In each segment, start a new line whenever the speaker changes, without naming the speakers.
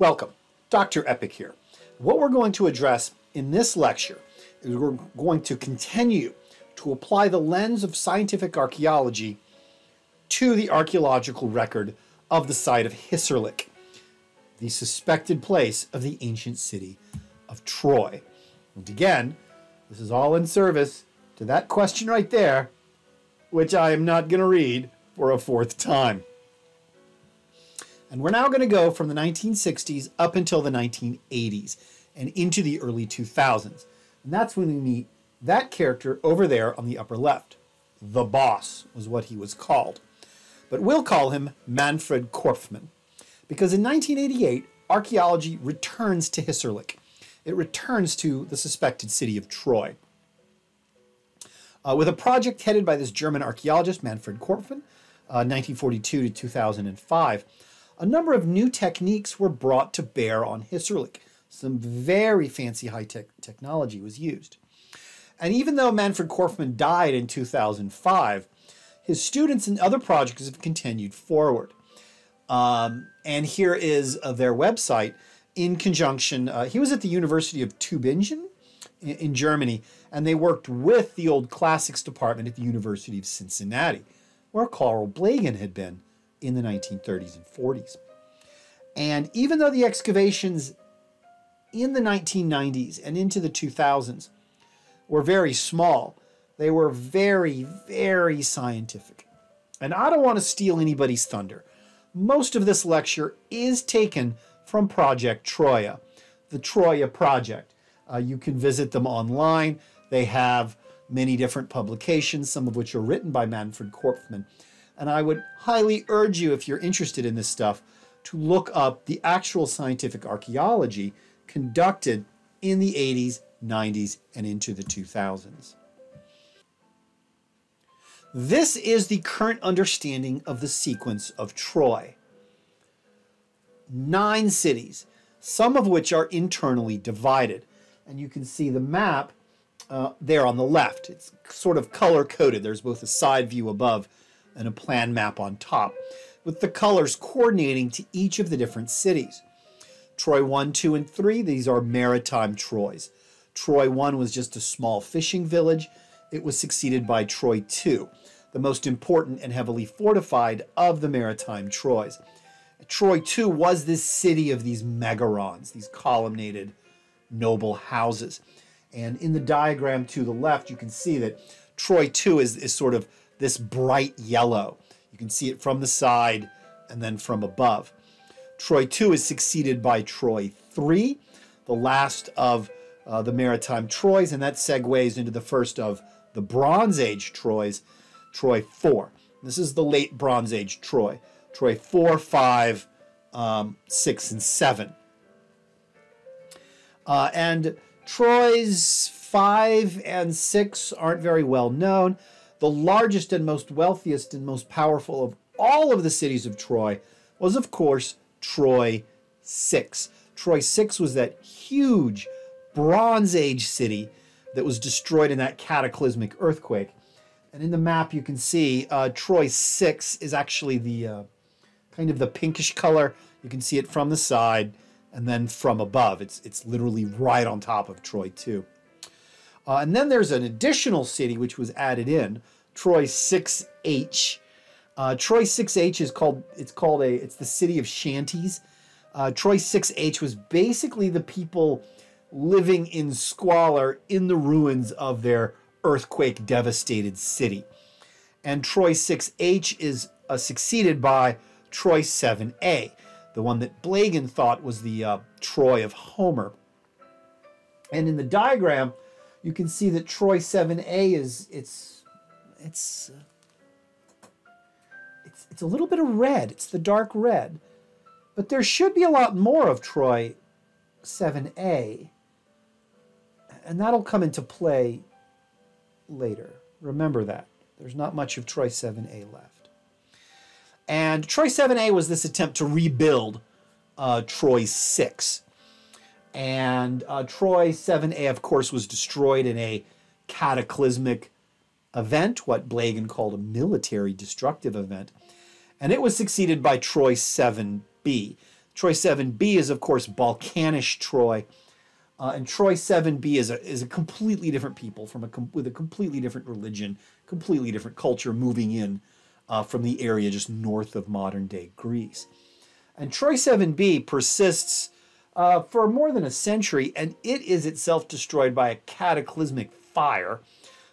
Welcome, Dr. Eppich here. What we're going to address in this lecture is we're going to continue to apply the lens of scientific archaeology to the archaeological record of the site of Hissarlik, the suspected place of the ancient city of Troy. And again, this is all in service to that question right there, which I am not going to read for a fourth time. And we're now going to go from the 1960s up until the 1980s and into the early 2000s. And that's when we meet that character over there on the upper left. The boss was what he was called. But we'll call him Manfred Korfmann. Because in 1988, archaeology returns to Hissarlik. It returns to the suspected city of Troy. Uh, with a project headed by this German archaeologist, Manfred Korfmann, uh, 1942 to 2005, a number of new techniques were brought to bear on Hissarlik. Some very fancy high-tech technology was used. And even though Manfred Korfmann died in 2005, his students and other projects have continued forward. Um, and here is uh, their website in conjunction. Uh, he was at the University of Tübingen in, in Germany, and they worked with the old classics department at the University of Cincinnati, where Carl Blegen had been in the 1930s and 40s. And even though the excavations in the 1990s and into the 2000s were very small, they were very, very scientific. And I don't want to steal anybody's thunder. Most of this lecture is taken from Project Troya, the Troya Project. Uh, you can visit them online. They have many different publications, some of which are written by Manfred Korfmann. And I would highly urge you, if you're interested in this stuff, to look up the actual scientific archaeology conducted in the 80s, 90s, and into the 2000s. This is the current understanding of the sequence of Troy. Nine cities, some of which are internally divided. And you can see the map uh, there on the left. It's sort of color coded. There's both a side view above and a plan map on top, with the colors coordinating to each of the different cities. Troy 1, 2, and 3, these are maritime Troys. Troy 1 was just a small fishing village. It was succeeded by Troy 2, the most important and heavily fortified of the maritime Troys. Troy 2 was this city of these megarons, these columnated noble houses. And in the diagram to the left, you can see that Troy 2 is, is sort of this bright yellow. You can see it from the side and then from above. Troy 2 is succeeded by Troy 3, the last of uh, the maritime Troys, and that segues into the first of the Bronze Age Troys, Troy 4. This is the late Bronze Age Troy. Troy 4, 5, um, 6, and 7. Uh, and Troy's 5 and 6 aren't very well known. The largest and most wealthiest and most powerful of all of the cities of Troy was, of course, Troy 6. Troy 6 was that huge Bronze Age city that was destroyed in that cataclysmic earthquake. And in the map, you can see uh, Troy 6 is actually the uh, kind of the pinkish color. You can see it from the side and then from above. It's, it's literally right on top of Troy 2. Uh, and then there's an additional city which was added in, Troy 6H. Uh, Troy 6H is called, it's called a, it's the city of shanties. Uh, Troy 6H was basically the people living in squalor in the ruins of their earthquake devastated city. And Troy 6H is uh, succeeded by Troy 7A, the one that Blegen thought was the uh, Troy of Homer. And in the diagram, you can see that Troy 7A is it's it's uh, it's it's a little bit of red. It's the dark red. But there should be a lot more of Troy 7A. And that'll come into play later. Remember that. There's not much of Troy 7A left. And Troy 7A was this attempt to rebuild uh, Troy 6. And uh, Troy 7A, of course, was destroyed in a cataclysmic event, what Blegen called a military destructive event. And it was succeeded by Troy 7B, Troy 7b is, of course, Balkanish Troy. Uh, and Troy 7b is a, is a completely different people from a with a completely different religion, completely different culture moving in uh, from the area just north of modern day Greece. And Troy 7b persists uh, for more than a century, and it is itself destroyed by a cataclysmic fire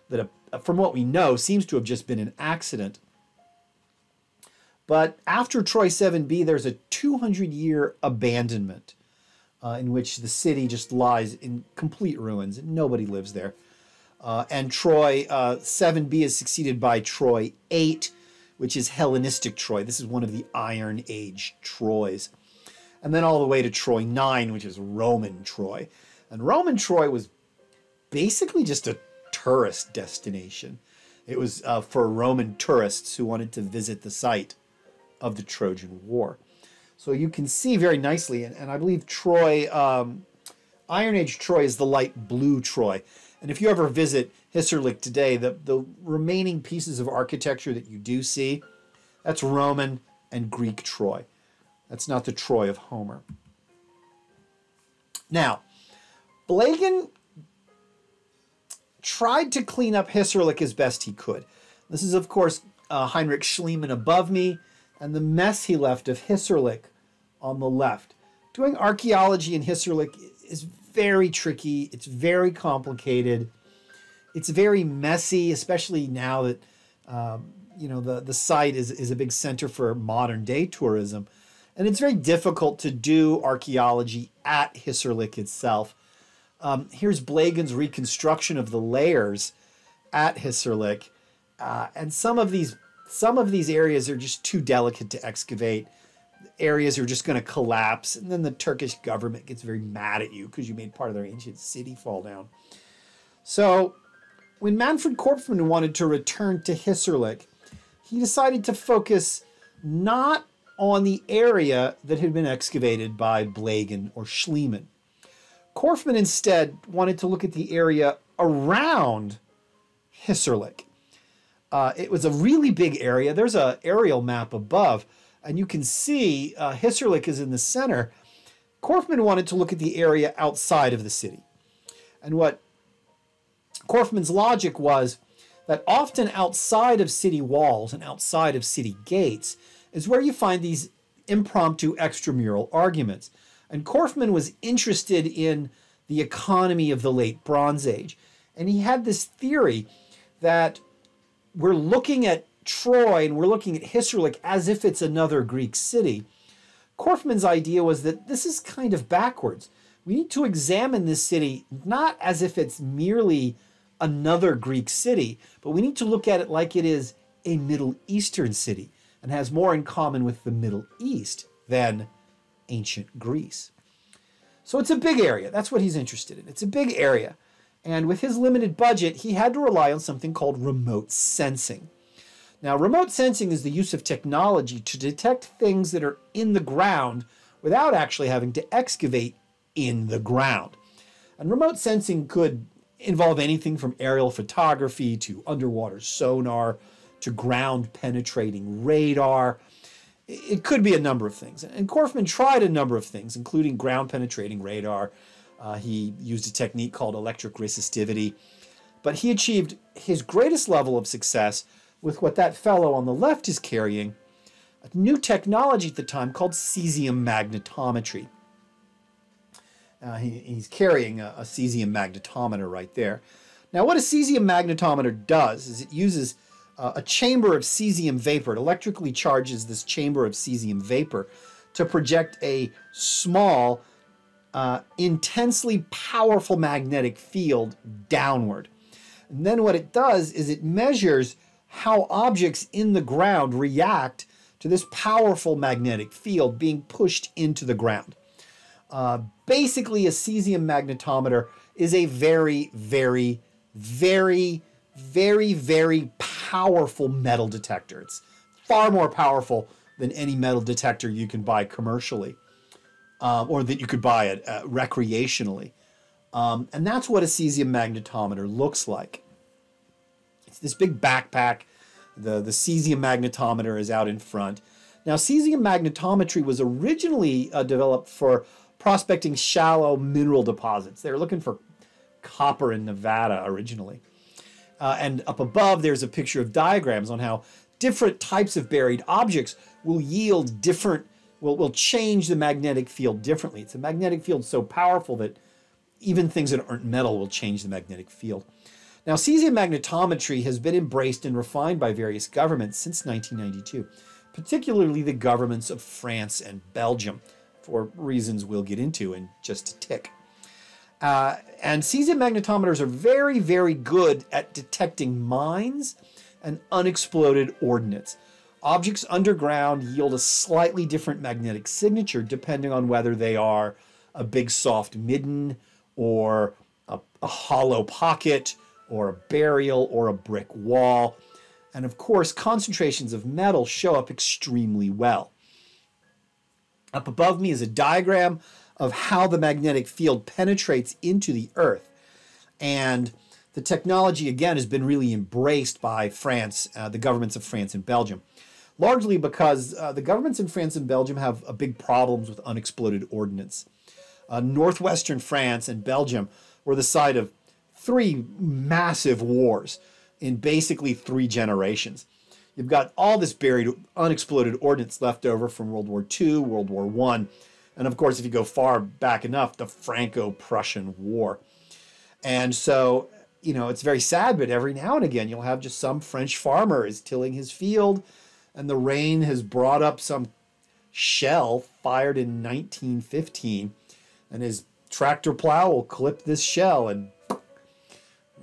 that, uh, from what we know, seems to have just been an accident. But after Troy 7b, there's a 200 year abandonment uh, in which the city just lies in complete ruins and nobody lives there. Uh, and Troy uh, 7b is succeeded by Troy 8, which is Hellenistic Troy. This is one of the Iron Age Troys. And then all the way to Troy 9, which is Roman Troy. And Roman Troy was basically just a tourist destination. It was uh, for Roman tourists who wanted to visit the site of the Trojan War. So you can see very nicely, and, and I believe Troy, um, Iron Age Troy is the light blue Troy. And if you ever visit Hissarlik today, the, the remaining pieces of architecture that you do see, that's Roman and Greek Troy. That's not the Troy of Homer. Now, Blegen tried to clean up Hissarlik as best he could. This is, of course, uh, Heinrich Schliemann above me, and the mess he left of Hissarlik on the left. Doing archaeology in Hissarlik is very tricky. It's very complicated. It's very messy, especially now that um, you know the the site is is a big center for modern day tourism, and it's very difficult to do archaeology at Hissarlik itself. Um, here's Blegen's reconstruction of the layers at Hissarlik, uh, and some of these some of these areas are just too delicate to excavate. Areas are just going to collapse, and then the Turkish government gets very mad at you because you made part of their ancient city fall down. So, when Manfred Korfmann wanted to return to Hissarlik, he decided to focus not on the area that had been excavated by Blegen or Schliemann. Korfmann instead wanted to look at the area around Hissarlik. Uh, it was a really big area. There's an aerial map above, and you can see uh, Hissarlik is in the center. Korfmann wanted to look at the area outside of the city. And what Korfmann's logic was that often outside of city walls and outside of city gates is where you find these impromptu extramural arguments. And Korfmann was interested in the economy of the late Bronze Age. And he had this theory that we're looking at Troy and we're looking at Hissarlik as if it's another Greek city. Korfmann's idea was that this is kind of backwards. We need to examine this city not as if it's merely another Greek city, but we need to look at it like it is a Middle Eastern city and has more in common with the Middle East than ancient Greece. So it's a big area. That's what he's interested in. It's a big area. And with his limited budget, he had to rely on something called remote sensing. Now, remote sensing is the use of technology to detect things that are in the ground without actually having to excavate in the ground. And remote sensing could involve anything from aerial photography to underwater sonar to ground penetrating radar. It could be a number of things. And Korfmann tried a number of things, including ground penetrating radar, uh, he used a technique called electric resistivity. But he achieved his greatest level of success with what that fellow on the left is carrying a new technology at the time called cesium magnetometry. Uh, he, he's carrying a, a, cesium magnetometer right there. Now, what a cesium magnetometer does is it uses uh, a chamber of cesium vapor. It electrically charges this chamber of cesium vapor to project a small uh, intensely powerful magnetic field downward. And then what it does is it measures how objects in the ground react to this powerful magnetic field being pushed into the ground. Uh, basically, a cesium magnetometer is a very, very, very, very, very powerful metal detector. It's far more powerful than any metal detector you can buy commercially um, or that you could buy it uh, recreationally. Um, and that's what a cesium magnetometer looks like. It's this big backpack. The, the cesium magnetometer is out in front. Now, cesium magnetometry was originally uh, developed for prospecting shallow mineral deposits. They were looking for copper in Nevada originally. Uh, and up above, there's a picture of diagrams on how different types of buried objects will yield different, will, will change the magnetic field differently. It's a magnetic field so powerful that even things that aren't metal will change the magnetic field. Now, cesium magnetometry has been embraced and refined by various governments since 1992, particularly the governments of France and Belgium, for reasons we'll get into in just a tick. Uh, and cesium magnetometers are very, very good at detecting mines and unexploded ordnance. Objects underground yield a slightly different magnetic signature depending on whether they are a big soft midden or a, a hollow pocket or a burial or a brick wall. And of course, concentrations of metal show up extremely well. Up above me is a diagram of how the magnetic field penetrates into the earth. And the technology, again, has been really embraced by France, uh, the governments of France and Belgium, largely because uh, the governments in France and Belgium have a big problems with unexploded ordnance. Uh, northwestern France and Belgium were the site of three massive wars in basically three generations. You've got all this buried, unexploded ordnance left over from World War II, World War I, and of course, if you go far back enough, the Franco Prussian War. And so, you know, it's very sad, but every now and again, you'll have just some French farmer is tilling his field, and the rain has brought up some shell fired in 1915, and his tractor plow will clip this shell and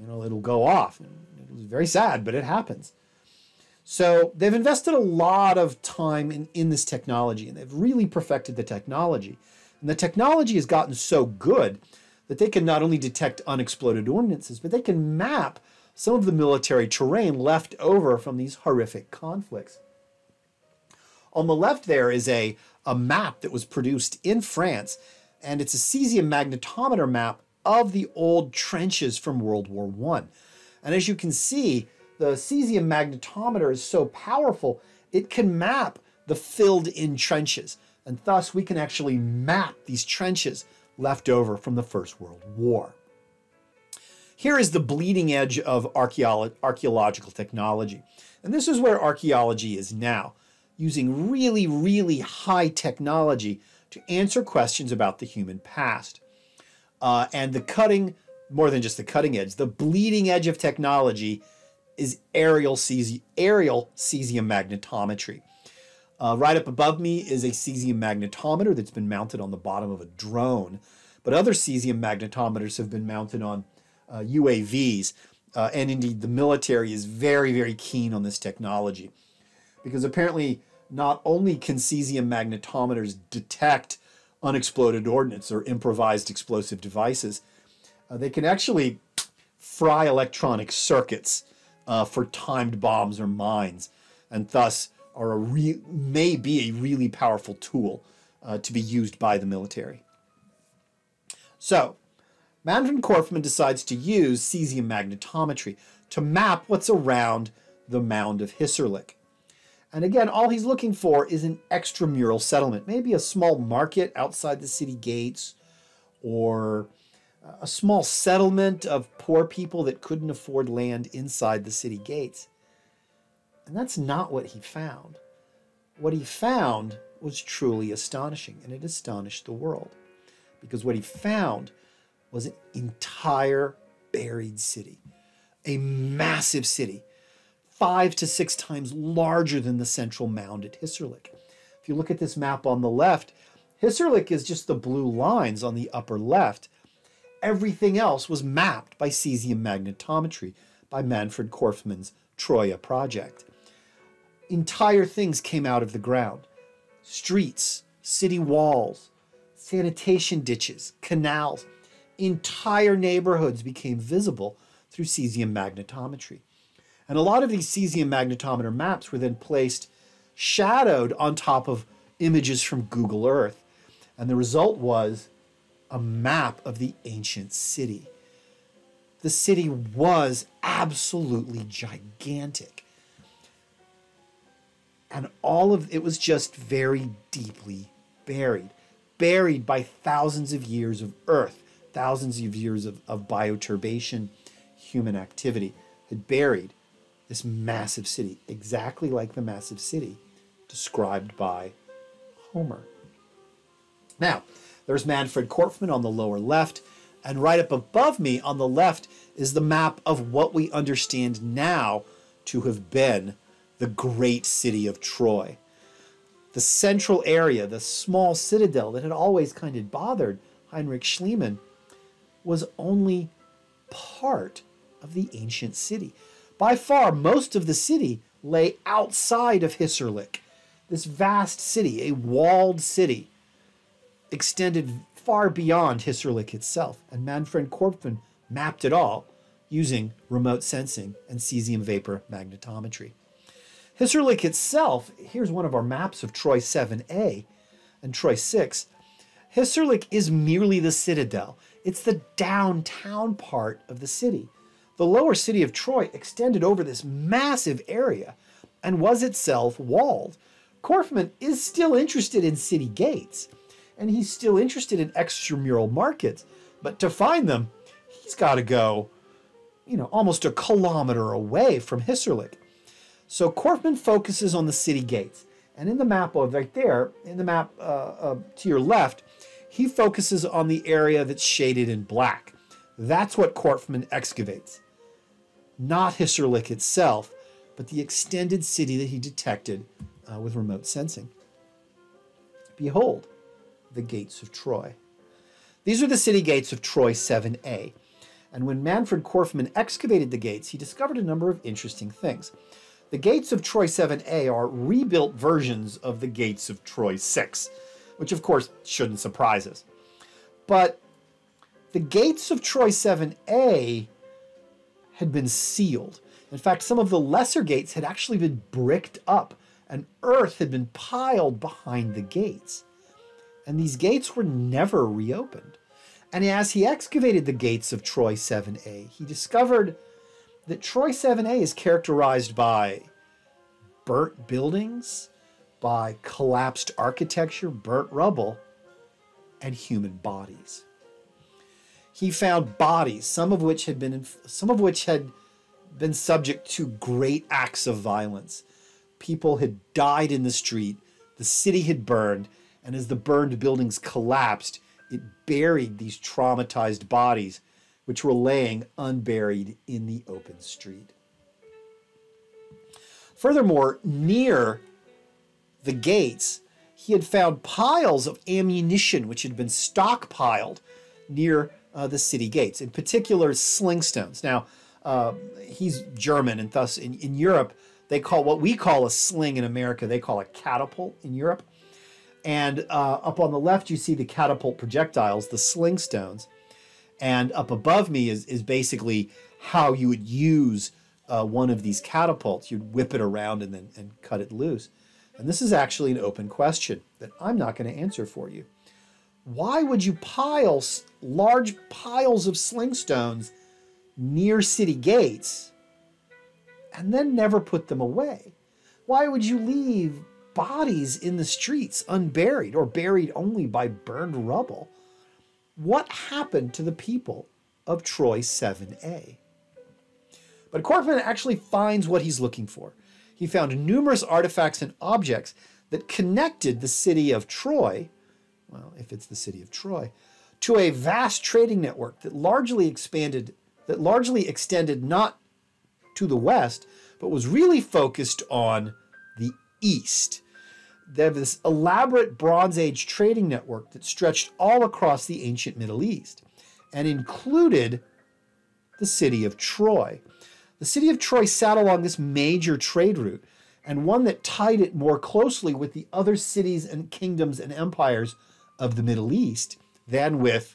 you know, it'll go off. It's very sad, but it happens. So they've invested a lot of time in, in this technology and they've really perfected the technology. And the technology has gotten so good that they can not only detect unexploded ordnances, but they can map some of the military terrain left over from these horrific conflicts. On the left there is a, a map that was produced in France, and it's a cesium magnetometer map of the old trenches from World War I. And as you can see, the cesium magnetometer is so powerful, it can map the filled in trenches. And thus, we can actually map these trenches left over from the First World War. Here is the bleeding edge of archaeological technology. And this is where archaeology is now, using really, really high technology to answer questions about the human past. Uh, and the cutting, more than just the cutting edge, the bleeding edge of technology is aerial, cesium, aerial cesium magnetometry. Uh, right up above me is a cesium magnetometer that's been mounted on the bottom of a drone. But other cesium magnetometers have been mounted on uh, UAVs. Uh, and indeed, the military is very, very keen on this technology. Because apparently, not only can cesium magnetometers detect unexploded ordnance or improvised explosive devices. Uh, they can actually fry electronic circuits uh, for timed bombs or mines, and thus are a re- may be a really powerful tool uh, to be used by the military. So, Manfred Korfmann decides to use cesium magnetometry to map what's around the mound of Hissarlik. And again, all he's looking for is an extramural settlement, maybe a small market outside the city gates or a small settlement of poor people that couldn't afford land inside the city gates. And that's not what he found. What he found was truly astonishing, and it astonished the world. Because what he found was an entire buried city, a massive city five to six times larger than the central mound at Hissarlik. If you look at this map on the left, Hissarlik is just the blue lines on the upper left. Everything else was mapped by cesium magnetometry by Manfred Korfmann's Troya project. Entire things came out of the ground streets, city walls, sanitation ditches, canals. Entire neighborhoods became visible through cesium magnetometry. And a lot of these cesium magnetometer maps were then placed shadowed on top of images from Google Earth. And the result was a map of the ancient city. The city was absolutely gigantic. and all of it was just very deeply buried, buried by thousands of years of earth, thousands of years of, of bioturbation, human activity had buried this massive city, exactly like the massive city described by Homer. Now, there's Manfred Korfmann on the lower left, and right up above me on the left is the map of what we understand now to have been the great city of Troy. The central area, the small citadel that had always kind of bothered Heinrich Schliemann, was only part of the ancient city. By far, most of the city lay outside of Hissarlik. This vast city, a walled city, extended far beyond Hissarlik itself, and Manfred Korfmann mapped it all using remote sensing and cesium vapor magnetometry. Hissarlik itself, here's one of our maps of Troy 7A and Troy 6. Hissarlik is merely the citadel. It's the downtown part of the city. The lower city of Troy extended over this massive area and was itself walled. Korfmann is still interested in city gates, and he's still interested in extramural markets, but to find them, he's got to go, you know, almost a kilometer away from Hissarlik. So Korfmann focuses on the city gates. And in the map of right there, in the map uh, uh, to your left, he focuses on the area that's shaded in black. That's what Korfmann excavates. Not Hissarlik itself, but the extended city that he detected uh, with remote sensing. Behold, the gates of Troy. These are the city gates of Troy 7a. And when Manfred Korfmann excavated the gates, he discovered a number of interesting things. The gates of Troy 7A are rebuilt versions of the gates of Troy 6, which of course shouldn't surprise us. But the gates of Troy 7A had been sealed. In fact, some of the lesser gates had actually been bricked up, and earth had been piled behind the gates. And these gates were never reopened. And as he excavated the gates of Troy 7A, he discovered that Troy 7A is characterized by burnt buildings, by collapsed architecture, burnt rubble, and human bodies. He found bodies, some of which had been some of which had been subject to great acts of violence. People had died in the street, the city had burned, and as the burned buildings collapsed, it buried these traumatized bodies which were laying unburied in the open street. Furthermore, near the gates, he had found piles of ammunition which had been stockpiled near uh, the city gates, in particular slingstones. Now, uh, he's German, and thus in, in Europe, they call what we call a sling in America, they call a catapult in Europe. And uh, up on the left, you see the catapult projectiles, the sling stones. And up above me is, is basically how you would use uh, one of these catapults. You'd whip it around and then and cut it loose. And this is actually an open question that I'm not going to answer for you. Why would you pile large piles of sling stones near city gates and then never put them away? Why would you leave bodies in the streets unburied or buried only by burned rubble? what happened to the people of Troy 7a? But Korfmann actually finds what he's looking for. He found numerous artifacts and objects that connected the city of Troy, well, if it's the city of Troy, to a vast trading network that largely expanded, that largely extended not to the west, but was really focused on the east they have this elaborate Bronze Age trading network that stretched all across the ancient Middle East and included the city of Troy. The city of Troy sat along this major trade route and one that tied it more closely with the other cities and kingdoms and empires of the Middle East than with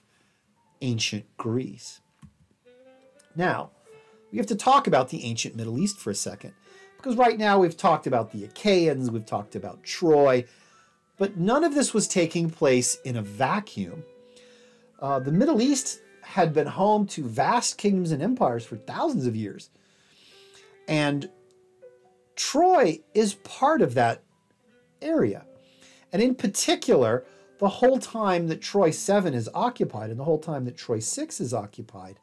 ancient Greece. Now, we have to talk about the ancient Middle East for a second. Because right now we've talked about the Achaeans, we've talked about Troy, but none of this was taking place in a vacuum. Uh, the Middle East had been home to vast kingdoms and empires for thousands of years. And Troy is part of that area. And in particular, the whole time that Troy 7 is occupied and the whole time that Troy 6 is occupied,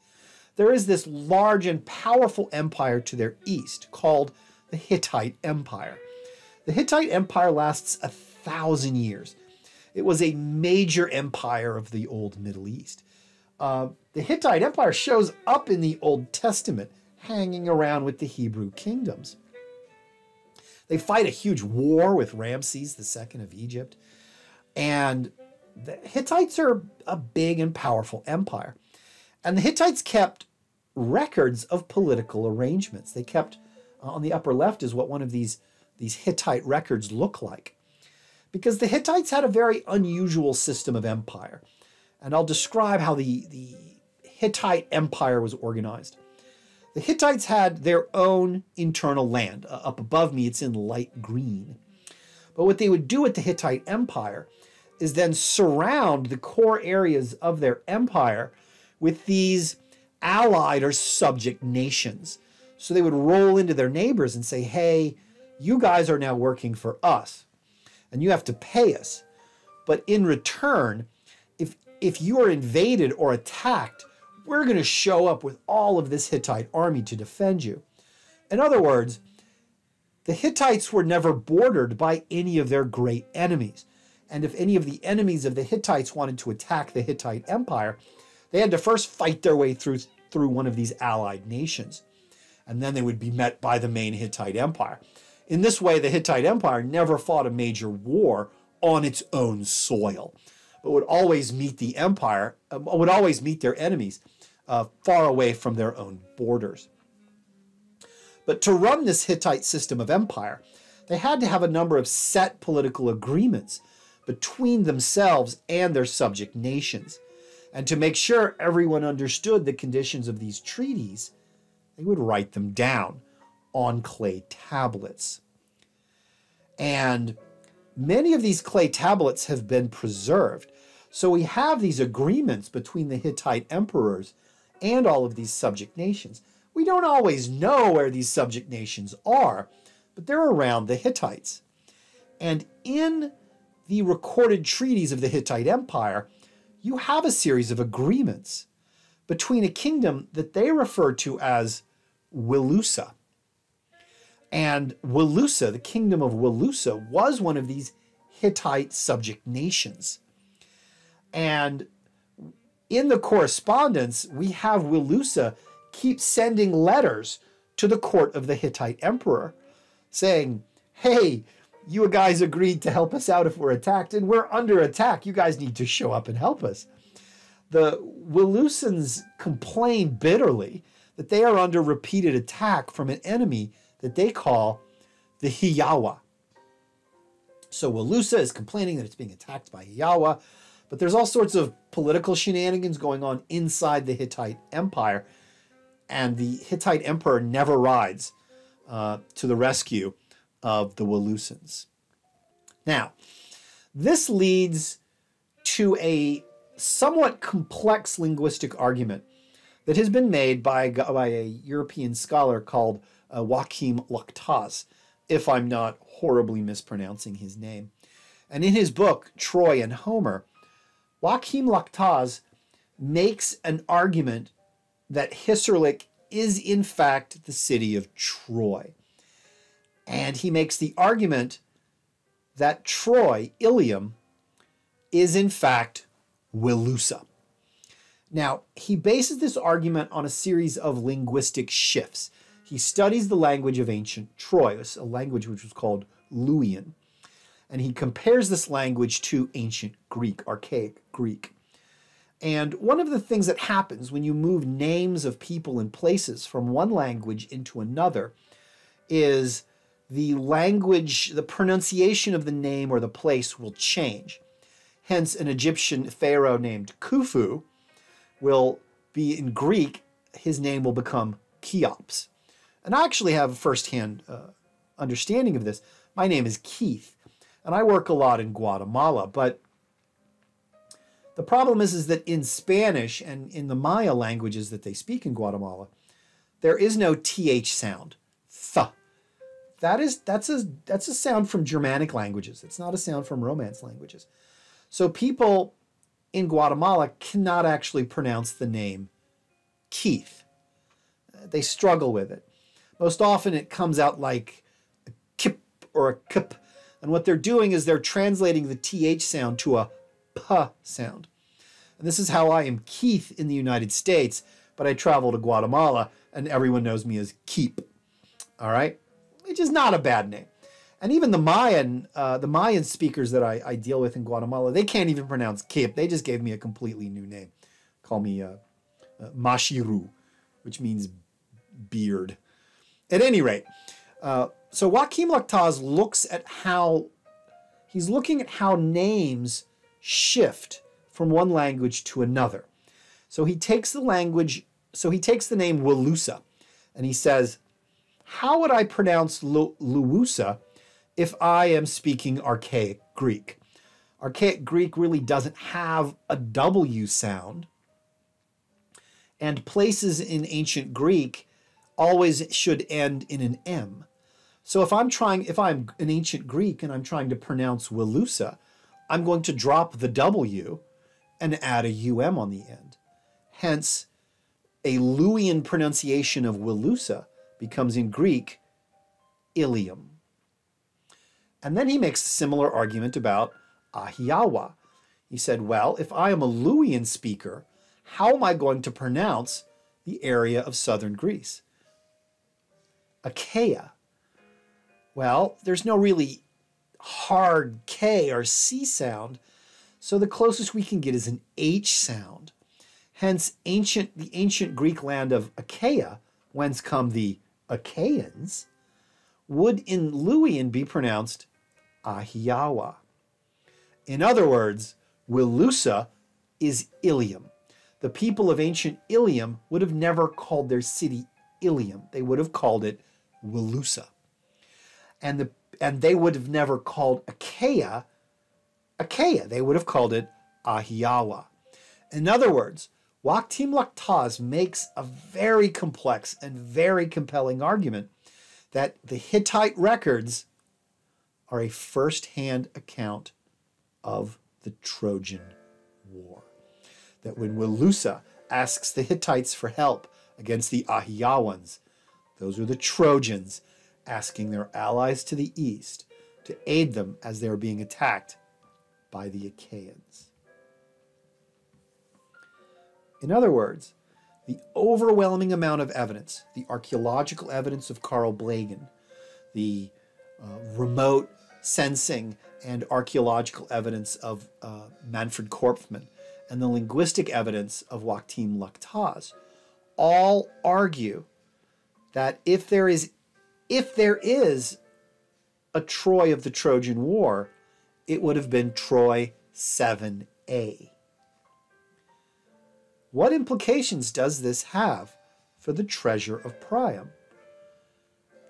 there is this large and powerful empire to their east called the Hittite Empire. The Hittite Empire lasts a thousand years. It was a major empire of the old Middle East. Uh, the Hittite Empire shows up in the Old Testament, hanging around with the Hebrew kingdoms. They fight a huge war with Ramses II of Egypt. And the Hittites are a big and powerful empire. And the Hittites kept records of political arrangements. They kept, on the upper left, is what one of these, these Hittite records look like. Because the Hittites had a very unusual system of empire. And I'll describe how the, the Hittite empire was organized. The Hittites had their own internal land. Uh, up above me, it's in light green. But what they would do with the Hittite Empire is then surround the core areas of their empire with these allied or subject nations. So they would roll into their neighbors and say, hey, you guys are now working for us and you have to pay us. But in return, if, if you are invaded or attacked, we're going to show up with all of this Hittite army to defend you. In other words, the Hittites were never bordered by any of their great enemies. And if any of the enemies of the Hittites wanted to attack the Hittite Empire, they had to first fight their way through, through one of these allied nations. And then they would be met by the main Hittite Empire. In this way, the Hittite Empire never fought a major war on its own soil, but would always meet the empire, uh, would always meet their enemies uh, far away from their own borders. But to run this Hittite system of empire, they had to have a number of set political agreements between themselves and their subject nations. And to make sure everyone understood the conditions of these treaties, they would write them down on clay tablets. And many of these clay tablets have been preserved. So we have these agreements between the Hittite emperors and all of these subject nations. We don't always know where these subject nations are, but they're around the Hittites. And in the recorded treaties of the Hittite Empire, you have a series of agreements between a kingdom that they refer to as Wilusa. And Wilusa, the kingdom of Wilusa, was one of these Hittite subject nations. And in the correspondence, we have Wilusa keep sending letters to the court of the Hittite emperor saying, Hey, you guys agreed to help us out if we're attacked, and we're under attack. You guys need to show up and help us. The Wilusans complain bitterly that they are under repeated attack from an enemy that they call the Hiyawa. So Wilusa is complaining that it's being attacked by Hiyawa. But there's all sorts of political shenanigans going on inside the Hittite Empire, and the Hittite Emperor never rides uh, to the rescue of the Wilusans. Now, this leads to a somewhat complex linguistic argument that has been made by, by a European scholar called uh, Joachim Latacz, if I'm not horribly mispronouncing his name. And in his book, Troy and Homer, Joachim Latacz makes an argument that Hissarlik is in fact the city of Troy. And he makes the argument that Troy, Ilium, is in fact Wilusa. Now, he bases this argument on a series of linguistic shifts. He studies the language of ancient Troy, a language which was called Luwian and he compares this language to ancient Greek, archaic Greek. And one of the things that happens when you move names of people and places from one language into another is the language, the pronunciation of the name or the place will change. Hence, an Egyptian pharaoh named Khufu will be in Greek, his name will become Cheops. And I actually have a firsthand uh, understanding of this. My name is Keith. And I work a lot in Guatemala, but the problem is, is that in Spanish and in the Maya languages that they speak in Guatemala, there is no th sound. Th. that is that's a that's a sound from Germanic languages. It's not a sound from Romance languages. So people in Guatemala cannot actually pronounce the name Keith. Uh, they struggle with it. Most often it comes out like a kip or a kip. And what they're doing is they're translating the TH sound to a P sound. And this is how I am Keith in the United States, but I travel to Guatemala and everyone knows me as Keep. All right? Which is not a bad name. And even the Mayan, uh, the Mayan speakers that I, I, deal with in Guatemala, they can't even pronounce Keep. They just gave me a completely new name. Call me uh, uh, Mashiru, which means beard. At any rate, uh, so Joachim Latacz looks at how he's looking at how names shift from one language to another. So he takes the language, so he takes the name Wilusa, and he says, how would I pronounce Luwusa if I am speaking archaic Greek? Archaic Greek really doesn't have a W sound, and places in ancient Greek always should end in an M. So if I'm trying, if I'm an ancient Greek and I'm trying to pronounce Wilusa, I'm going to drop the W and add a UM on the end. Hence, a Luwian pronunciation of Wilusa becomes in Greek Ilium. And then he makes a similar argument about Ahiawa. He said, well, if I am a Luwian speaker, how am I going to pronounce the area of southern Greece? Achaia. Well, there's no really hard K or C sound, so the closest we can get is an H sound. Hence, ancient the ancient Greek land of Achaia, whence come the Achaeans, would in Luwian be pronounced Ahiawa. In other words, Wilusa is Ilium. The people of ancient Ilium would have never called their city Ilium. They would have called it Wilusa. And, the, and they would have never called Achaia Achaia. They would have called it Ahiawa. In other words, Joachim Latacz makes a very complex and very compelling argument that the Hittite records are a first-hand account of the Trojan War. That when Wilusa asks the Hittites for help against the Ahiawans, those are the Trojans asking their allies to the east to aid them as they are being attacked by the Achaeans. In other words, the overwhelming amount of evidence, the archaeological evidence of Carl Blegen, the uh, remote sensing and archaeological evidence of uh, Manfred Korfmann, and the linguistic evidence of Joachim Latacz all argue that if there is if there is a Troy of the Trojan War, it would have been Troy 7a. What implications does this have for the treasure of Priam?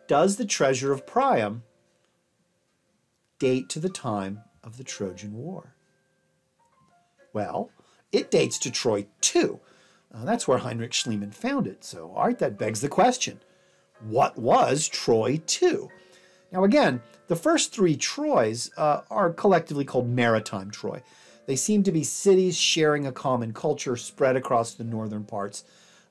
Does the treasure of Priam date to the time of the Trojan War? Well, it dates to Troy 2. Uh, that's where Heinrich Schliemann found it. So, all right, that begs the question what was Troy 2? Now, again, the first three Troys uh, are collectively called Maritime Troy. They seem to be cities sharing a common culture spread across the northern parts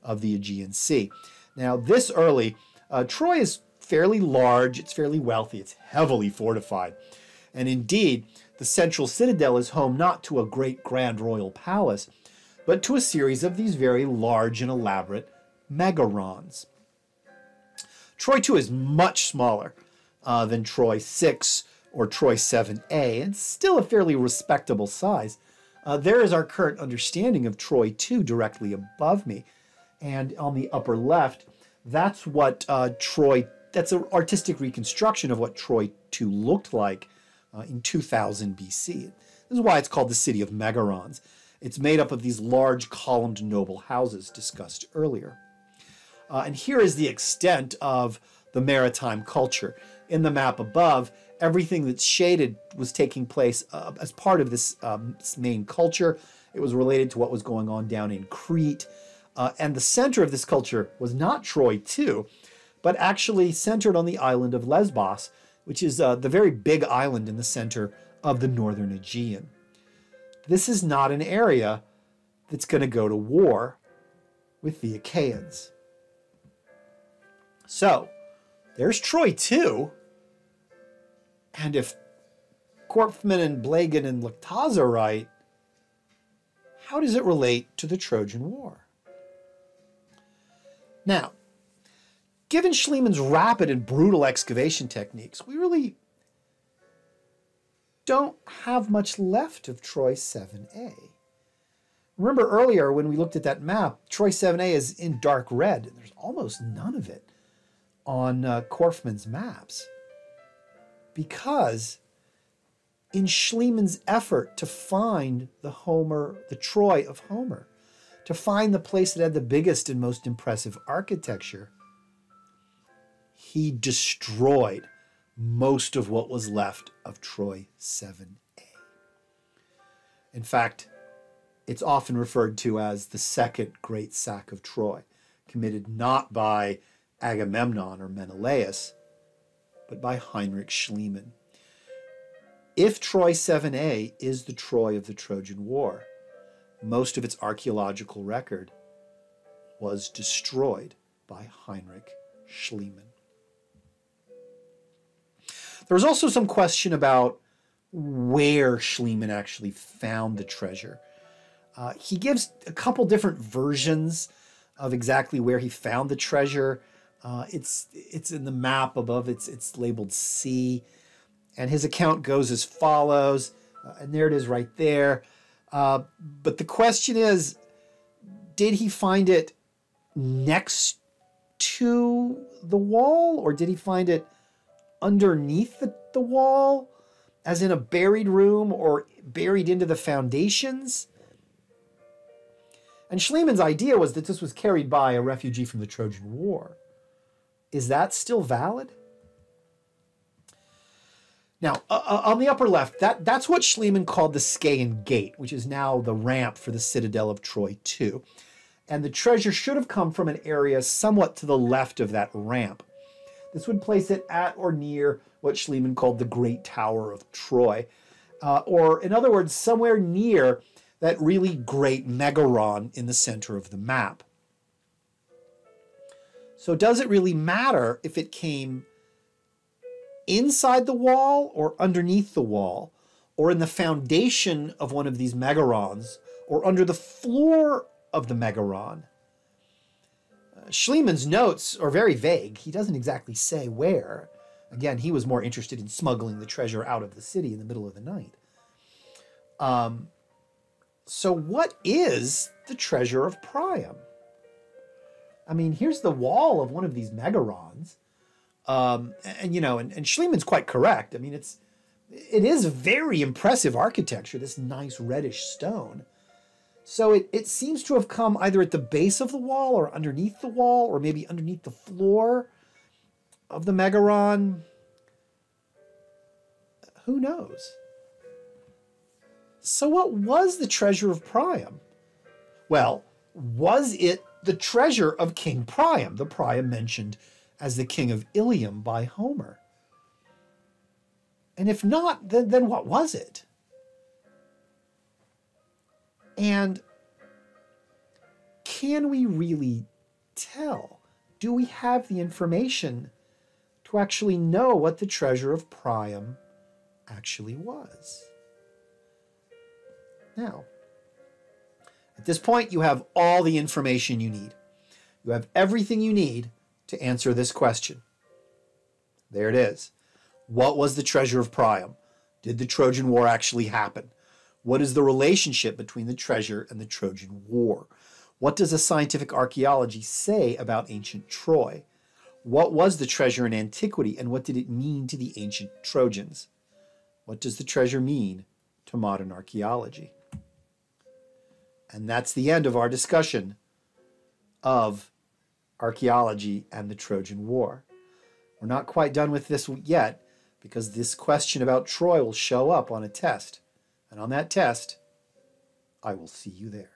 of the Aegean Sea. Now, this early, uh, Troy is fairly large, it's fairly wealthy, it's heavily fortified. And indeed, the central citadel is home not to a great grand royal palace, but to a series of these very large and elaborate megarons. Troy 2 is much smaller uh, than Troy 6 or Troy 7A, and still a fairly respectable size. Uh, there is our current understanding of Troy 2 directly above me. And on the upper left, that's what uh, Troy, that's an artistic reconstruction of what Troy 2 looked like uh, in 2000 BC. This is why it's called the city of Megarons. It's made up of these large columned noble houses discussed earlier. Uh, and here is the extent of the maritime culture. In the map above, everything that's shaded was taking place uh, as part of this, um, main culture. It was related to what was going on down in Crete. Uh, and the center of this culture was not Troy 2, but actually centered on the island of Lesbos, which is uh, the very big island in the center of the northern Aegean. This is not an area that's going to go to war with the Achaeans. So, there's Troy 2. And if Korfmann and Blegen and Latacz are right, how does it relate to the Trojan War? Now, given Schliemann's rapid and brutal excavation techniques, we really don't have much left of Troy 7a. Remember earlier when we looked at that map, Troy 7a is in dark red, and there's almost none of it on uh, Korfmann's maps. Because in Schliemann's effort to find the Homer, the Troy of Homer, to find the place that had the biggest and most impressive architecture, he destroyed most of what was left of Troy 7a. In fact, it's often referred to as the second great sack of Troy, committed not by Agamemnon or Menelaus, but by Heinrich Schliemann. If Troy 7a is the Troy of the Trojan War, most of its archaeological record was destroyed by Heinrich Schliemann. There was also some question about where Schliemann actually found the treasure. Uh, he gives a couple different versions of exactly where he found the treasure. Uh, it's it's in the map above. It's it's labeled C, and his account goes as follows. Uh, and there it is right there. Uh, but the question is, did he find it next to the wall, or did he find it underneath the, the wall, as in a buried room, or buried into the foundations? And Schliemann's idea was that this was carried by a refugee from the Trojan War. Is that still valid? Now, uh, uh, on the upper left, that, that's what Schliemann called the Scaean Gate, which is now the ramp for the citadel of Troy II. And the treasure should have come from an area somewhat to the left of that ramp. This would place it at or near what Schliemann called the Great Tower of Troy, uh, or in other words, somewhere near that really great megaron in the center of the map. So does it really matter if it came inside the wall or underneath the wall or in the foundation of one of these megarons or under the floor of the megaron? Schliemann's notes are very vague. He doesn't exactly say where. Again, he was more interested in smuggling the treasure out of the city in the middle of the night. Um, so, what is the treasure of Priam? I mean, here's the wall of one of these megarons. Um, and, you know, and, and Schliemann's quite correct. I mean, it's it is very impressive architecture, this nice reddish stone. So it, it seems to have come either at the base of the wall or underneath the wall or maybe underneath the floor of the Megaron. Who knows? So what was the treasure of Priam? Well, was it the treasure of King Priam, the Priam mentioned as the king of Ilium by Homer. And if not, then, then what was it? And can we really tell? Do we have the information to actually know what the treasure of Priam actually was? Now, at this point, you have all the information you need. You have everything you need to answer this question. There it is. What was the treasure of Priam? Did the Trojan War actually happen? What is the relationship between the treasure and the Trojan War? What does a scientific archaeology say about ancient Troy? What was the treasure in antiquity and what did it mean to the ancient Trojans? What does the treasure mean to modern archaeology? And that's the end of our discussion of archaeology and the Trojan War. We're not quite done with this yet because this question about Troy will show up on a test. And on that test, I will see you there.